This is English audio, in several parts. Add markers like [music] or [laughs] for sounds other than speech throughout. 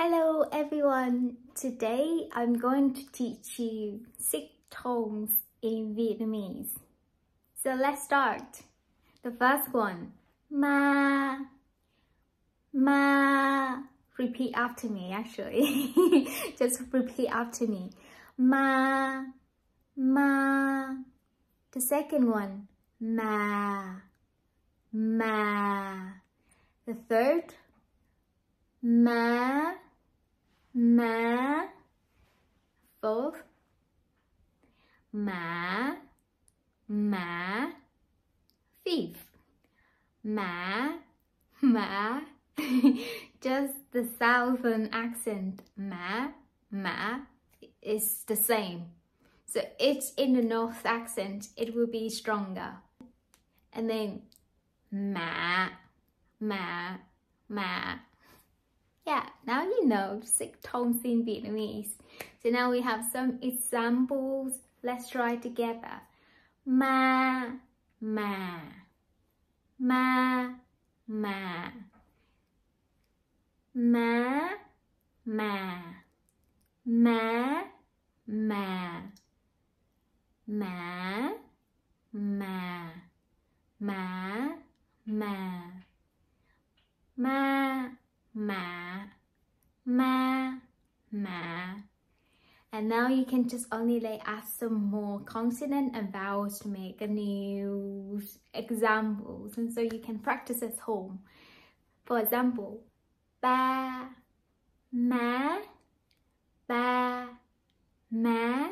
Hello everyone! Today I'm going to teach you six tones in Vietnamese. So let's start. The first one, ma, ma. Repeat after me actually. [laughs] Just repeat after me. Ma, ma. The second one, ma, ma. The third, ma, ma. Fourth, ma, ma. Fifth, ma, ma. [laughs] Just the southern accent, ma, ma, is the same. So it's in the north accent, it will be stronger. And then ma, ma, ma. Yeah, now you know six tones in Vietnamese. So now we have some examples. Let's try together. Ma, ma, ma, ma, ma, ma, ma, ma, ma, ma, ma, ma, ma, ma, ma, ma. And now you can just only like add some more consonant and vowels to make a new examples. And so you can practice at home. For example, ba, má, ba, má,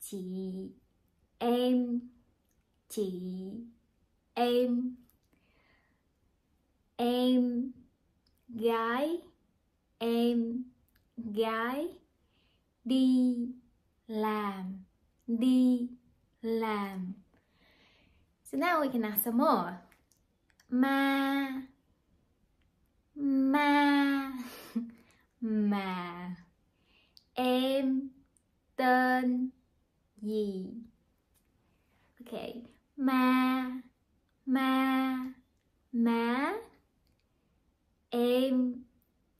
chị, em, chị, em, em, gái, em, gái, đi, làm, đi, làm. So now we can ask some more. Ma, ma, [laughs] mà. Em tên gì? Okay, ma, ma, má. Em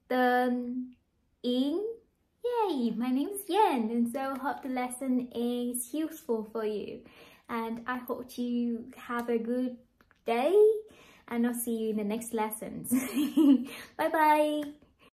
tên Yến. Yay, my name is Yen and so I hope the lesson is useful for you and I hope you have a good day and I'll see you in the next lessons. [laughs] bye bye.